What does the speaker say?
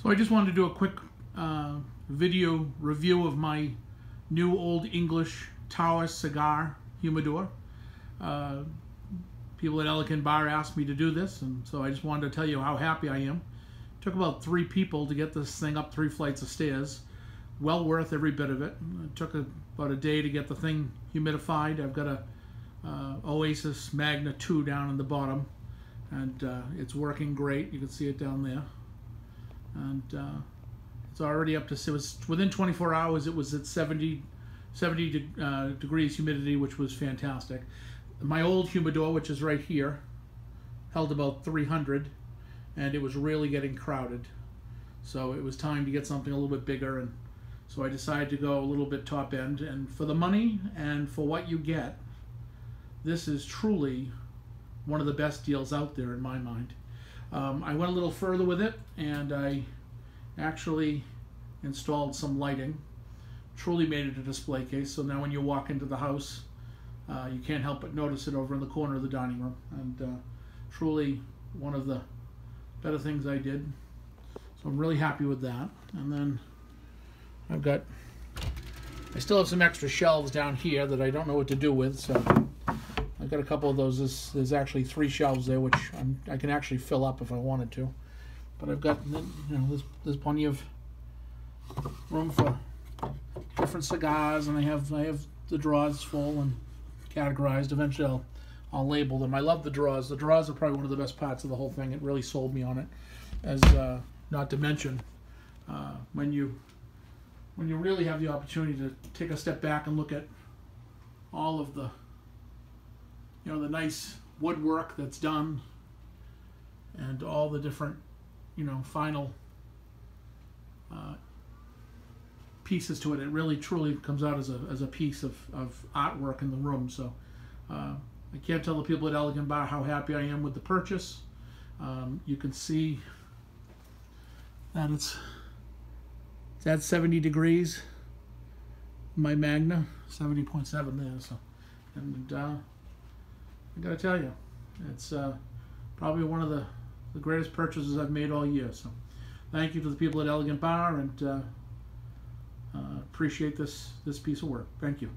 So I just wanted to do a quick uh, video review of my new Olde English Tower Cigar Humidor. Uh, people at Elegant Bar asked me to do this, and so I just wanted to tell you how happy I am. It took about three people to get this thing up three flights of stairs. Well worth every bit of it. It took a, about a day to get the thing humidified. I've got a uh, Oasis Magna 2 down in the bottom, and uh, it's working great. You can see it down there and uh, it's already up to it was within 24 hours it was at 70 70 de uh, degrees humidity which was fantastic. My old humidor which is right here held about 300 and it was really getting crowded. So it was time to get something a little bit bigger and so I decided to go a little bit top end. And for the money and for what you get this is truly one of the best deals out there in my mind um, I went a little further with it and I actually installed some lighting. Truly made it a display case, so now when you walk into the house, uh, you can't help but notice it over in the corner of the dining room. And uh, truly one of the better things I did. So I'm really happy with that. And then I've got, I still have some extra shelves down here that I don't know what to do with, so I've got a couple of those. There's, there's actually three shelves there, which I'm, i can actually fill up if I wanted to. But I've got, you know, there's, there's plenty of room for different cigars, and I have I have the drawers full and categorized. Eventually, I'll I'll label them. I love the drawers. The drawers are probably one of the best parts of the whole thing. It really sold me on it. As uh, not to mention, uh, when you when you really have the opportunity to take a step back and look at all of the you know, the nice woodwork that's done and all the different, you know, final uh, pieces to it. It really truly comes out as a, as a piece of, of artwork in the room. So uh, I can't tell the people at Elegant Bar how happy I am with the purchase. Um, you can see that it's, at 70 degrees. My Magna, 70.7 there. So, and uh, I gotta tell you, it's uh, probably one of the, the greatest purchases I've made all year. So thank you to the people at Elegant Bar and uh, uh, appreciate this, this piece of work. Thank you.